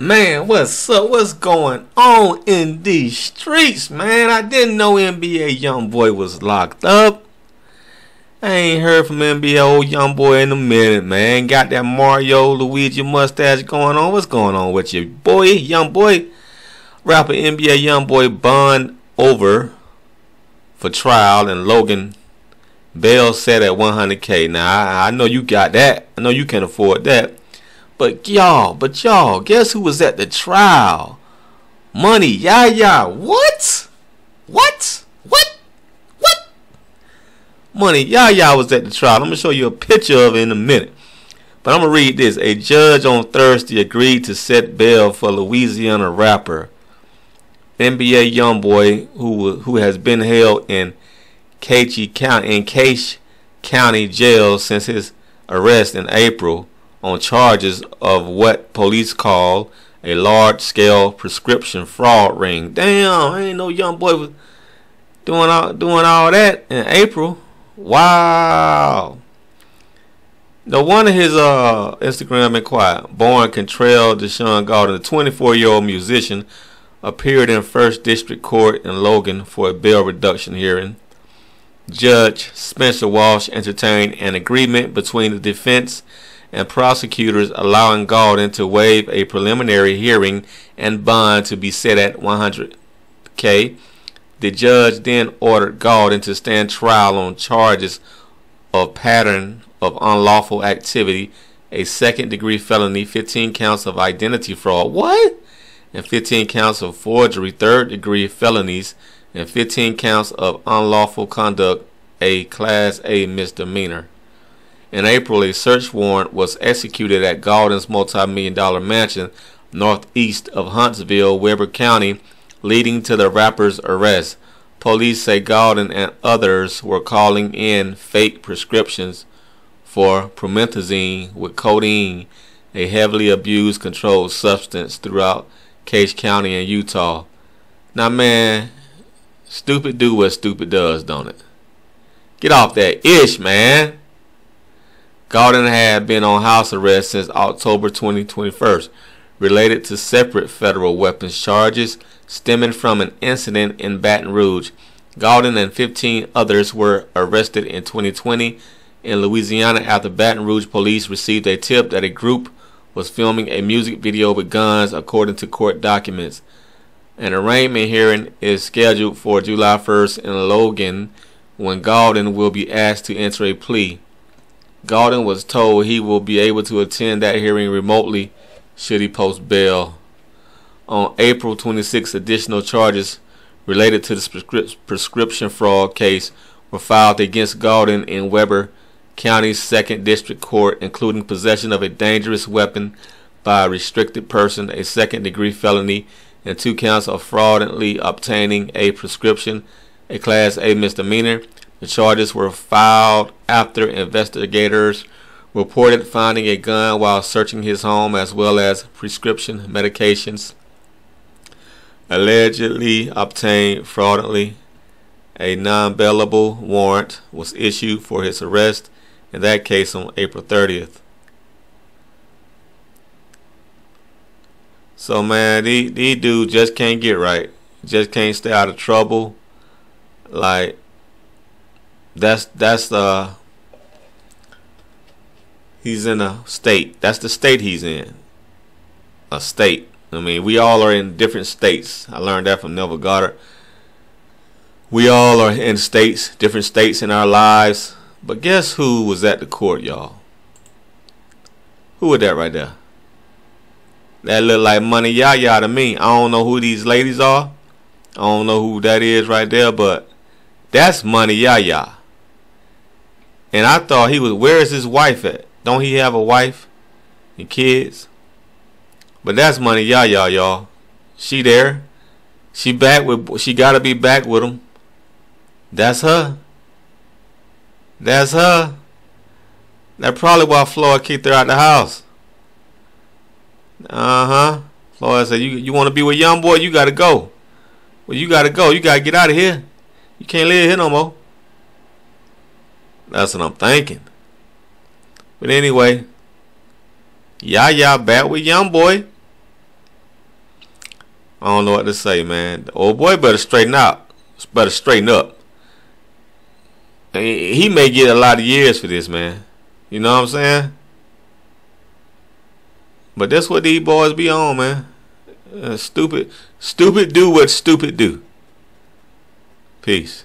Man, what's up? What's going on in these streets, man? I didn't know NBA YoungBoy was locked up. I ain't heard from NBA old YoungBoy in a minute, man. Got that Mario Luigi mustache going on. What's going on with you, boy? YoungBoy, rapper NBA YoungBoy bond over for trial, and Logan Bell set at 100k. Now I, I know you got that. I know you can afford that. But y'all, but y'all, guess who was at the trial? Money Yaya. What? What? What? What? Money Yaya was at the trial. I'm gonna show you a picture of it in a minute. But I'm gonna read this. A judge on Thursday agreed to set bail for Louisiana rapper NBA YoungBoy who who has been held in Cache County in Cache County Jail since his arrest in April on charges of what police call a large-scale prescription fraud ring. Damn, ain't no young boy was doing all doing all that in April. Wow. No wonder his uh, Instagram quiet. Born Contrell Deshaun Gaulden, a 24-year-old musician, appeared in First District Court in Logan for a bail reduction hearing. Judge Spencer Walsh entertained an agreement between the defense and prosecutors allowing Gaulden to waive a preliminary hearing and bond to be set at 100k. The judge then ordered Gaulden to stand trial on charges of pattern of unlawful activity, a second degree felony, 15 counts of identity fraud, what? And 15 counts of forgery, third degree felonies, and 15 counts of unlawful conduct, a class A misdemeanor. In April, a search warrant was executed at Gaulden's multi-million dollar mansion northeast of Huntsville, Weber County, leading to the rapper's arrest. Police say Gaulden and others were calling in fake prescriptions for promethazine with codeine, a heavily abused controlled substance throughout Cache County in Utah. Now, man, stupid do what stupid does, don't it? Get off that ish, man. Gaulden had been on house arrest since October 2021, related to separate federal weapons charges stemming from an incident in Baton Rouge. Gaulden and 15 others were arrested in 2020 in Louisiana after Baton Rouge police received a tip that a group was filming a music video with guns, according to court documents. An arraignment hearing is scheduled for July 1st in Logan when Gaulden will be asked to enter a plea. Gaulden was told he will be able to attend that hearing remotely should he post bail. On April 26, additional charges related to the prescription fraud case were filed against Gaulden in Weber County's 2nd District Court, including possession of a dangerous weapon by a restricted person, a second degree felony, and two counts of fraudulently obtaining a prescription, a Class A misdemeanor, the charges were filed after investigators reported finding a gun while searching his home as well as prescription medications allegedly obtained fraudulently. A non-bailable warrant was issued for his arrest in that case on April 30th. So man, these, these dudes just can't get right. Just can't stay out of trouble. Like that's that's the he's in a state. That's the state he's in. A state. I mean, we all are in different states. I learned that from Neville Goddard. We all are in states, different states in our lives. But guess who was at the court, y'all? Who was that right there? That look like Money Yaya to me. I don't know who these ladies are. I don't know who that is right there, but that's Money Yaya. And I thought he was, where is his wife at? Don't he have a wife and kids? But that's Money Yaya, y'all. She there. She back with, she gotta be back with him. That's her. That's her. That's probably why Floyd kicked her out the house. Uh-huh. Floyd said, you, you want to be with young boy, you got to go. Well, you got to go. You got to get out of here. You can't live here no more. That's what I'm thinking. But anyway, yeah, back with young boy. I don't know what to say, man. The old boy better straighten out. Better straighten up. He may get a lot of years for this, man. You know what I'm saying? But that's what these boys be on, man. Uh, stupid, stupid do what stupid do. Peace.